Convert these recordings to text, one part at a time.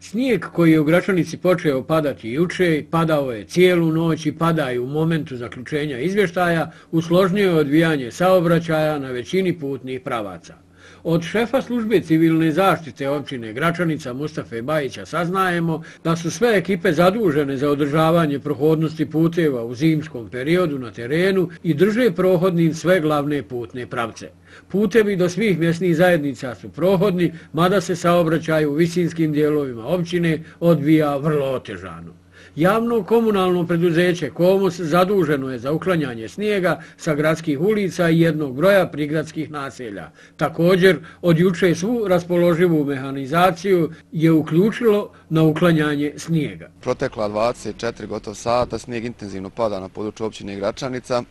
Snijeg koji je u Gračanici počeo padati juče, padao je cijelu noć i padaju u momentu zaključenja izvještaja, usložnio je odvijanje saobraćaja na većini putnih pravaca. Od šefa službe civilne zaštite općine Gračanica Mustafe Bajića saznajemo da su sve ekipe zadužene za održavanje prohodnosti puteva u zimskom periodu na terenu i drže prohodnim sve glavne putne pravce. Putevi do svih mjesnih zajednica su prohodni, mada se saobraćaju u visinskim dijelovima općine odvija vrlo otežano. Javno komunalno preduzeće Komos zaduženo je za uklanjanje snijega sa gradskih ulica i jednog broja prigradskih naselja. Također, od juče svu raspoloživu mehanizaciju je uključilo na uklanjanje snijega. Protekla 24 gotov sata, snijeg intenzivno pada na području općine Gračanica.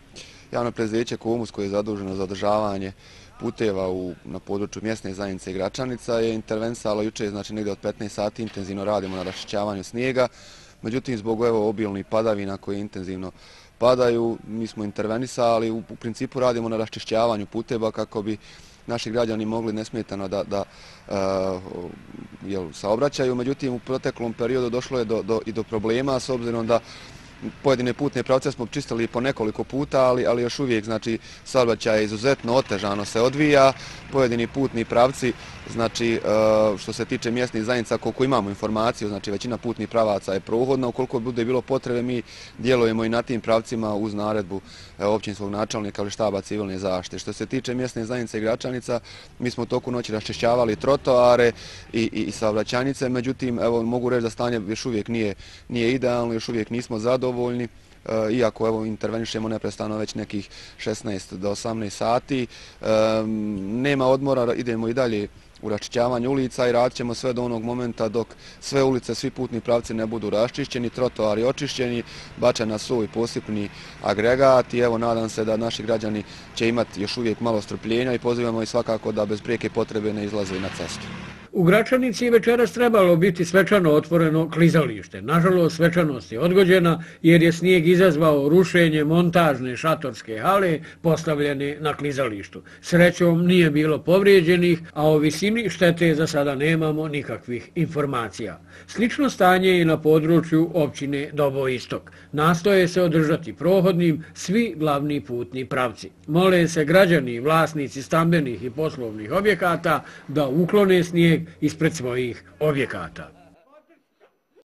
Javno preduzeće Komos koje je zaduženo za održavanje puteva u, na području mjesne zajednice Gračanica je intervensalo juče, znači negdje od 15 sati intenzivno radimo na rašićavanju snijega. Međutim, zbog evo obilnih padavina koje intenzivno padaju, mi smo intervenisali, u, u principu radimo na raščišćavanju puteva kako bi naši građani mogli nesmetano da, da uh, jel, saobraćaju. Međutim, u proteklom periodu došlo je do, do, i do problema s obzirom da pojedine putne pravce smo čistili po nekoliko puta, ali, ali još uvijek znači, saobraćaj izuzetno otežano se odvija. Pojedini putni pravci, znači, e, što se tiče mjesnih zajednica, koliko imamo informaciju, znači većina putnih pravaca je prohodna. Ukoliko bude bilo potrebe, mi djelujemo i na tim pravcima uz naredbu e, općinskog načalnika ili štaba civilne zaštite. Što se tiče mjesne zajednice i gračanica, mi smo toku noći raščešćavali trotoare i, i, i saobraćanice, međutim, evo, mogu reći da stanje još uvijek nije, nije idealno, još uvijek nismo zadovoljni zadovoljni, e, iako evo intervenišemo neprestano već nekih 16 do 18 sati. E, nema odmora, idemo i dalje u raščićavanju ulica i radit ćemo sve do onog momenta dok sve ulice, svi putni pravci ne budu raščišćeni, trotoari očišćeni, bačena na svoj posipni agregat i evo nadam se da naši građani će imati još uvijek malo strpljenja i pozivamo i svakako da bez prijeke potrebe ne izlaze na cestu. U Gračanici je večeras trebalo biti svečano otvoreno klizalište. Nažalost, svečanost je odgođena jer je snijeg izazvao rušenje montažne šatorske hale postavljene na klizalištu. Srećom nije bilo povrijeđenih, a o visini štete za sada nemamo nikakvih informacija. Slično stanje je na području općine Dobo Istok. Nastoje se održati prohodnim svi glavni putni pravci. Mole se građani i vlasnici stambenih i poslovnih objekata da uklone snijeg ispred svojih objekata.